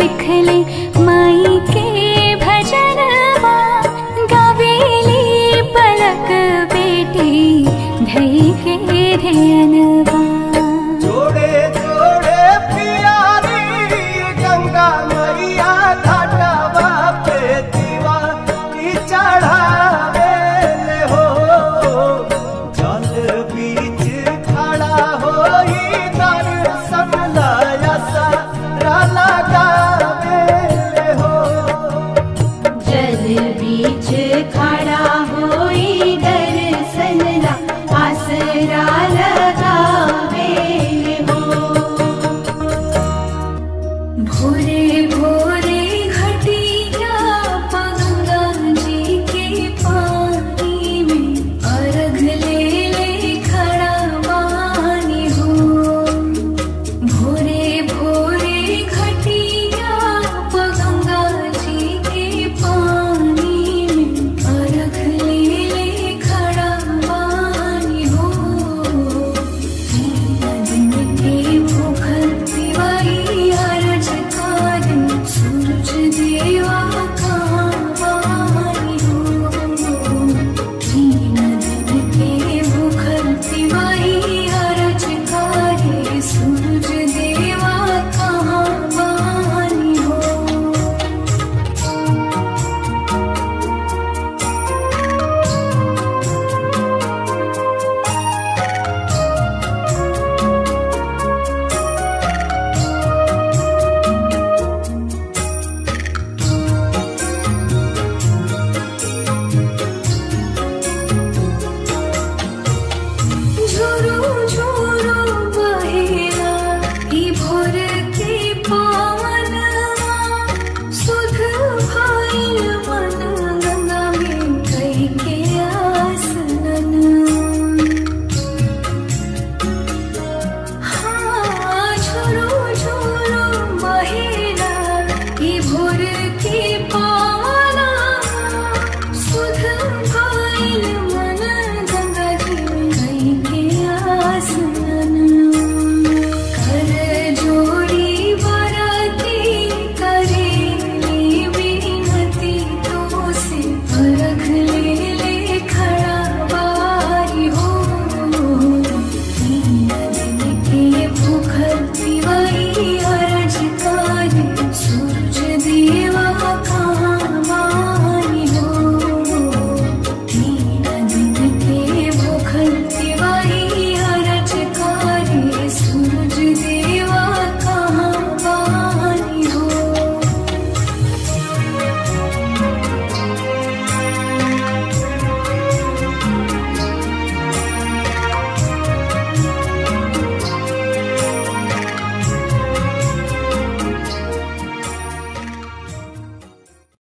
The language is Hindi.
बिहारी